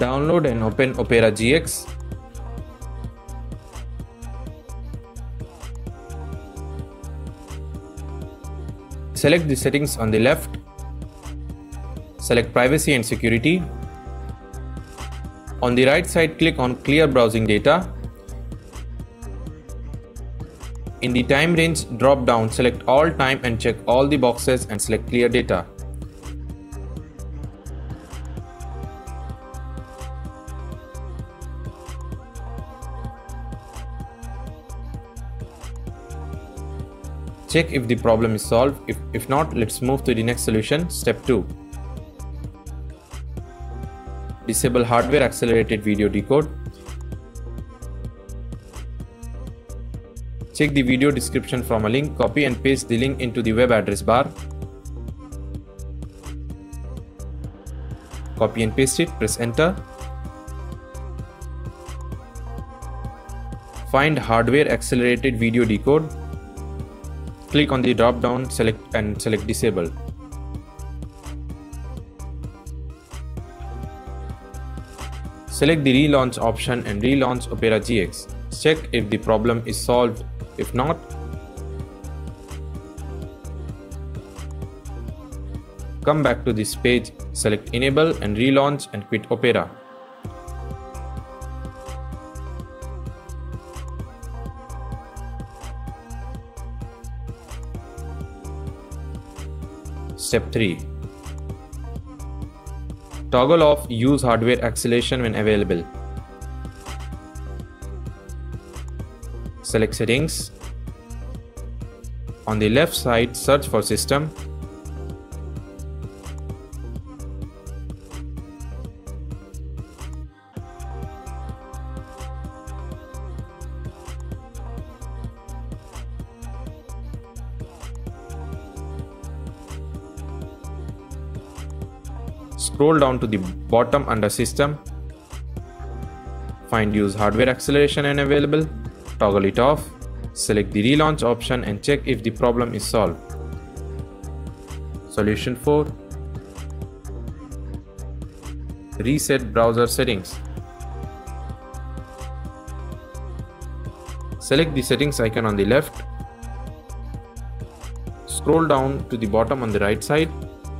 Download and open Opera GX. Select the settings on the left. Select privacy and security. On the right side, click on clear browsing data. In the time range drop down, select all time and check all the boxes and select clear data. Check if the problem is solved. If, if not, let's move to the next solution. Step 2. Disable hardware accelerated video decode. Check the video description from a link, copy and paste the link into the web address bar. Copy and paste it, press enter. Find hardware accelerated video decode. Click on the drop down select and select disable. Select the relaunch option and relaunch Opera GX. Check if the problem is solved. If not, come back to this page, select enable and relaunch and quit Opera. Step 3 Toggle off use hardware acceleration when available. Select settings. On the left side, search for system. Scroll down to the bottom under system. Find use hardware acceleration and available. Toggle it off. Select the relaunch option and check if the problem is solved. Solution 4 Reset browser settings. Select the settings icon on the left. Scroll down to the bottom on the right side.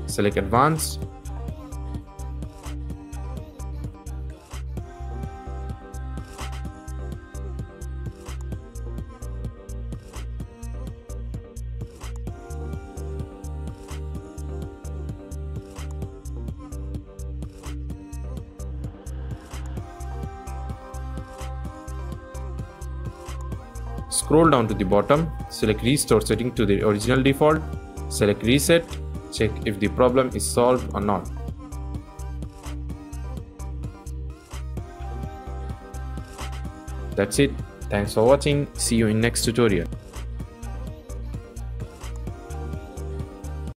Select advanced Scroll down to the bottom, select restore setting to the original default, select reset, check if the problem is solved or not. That's it. Thanks for watching. See you in next tutorial.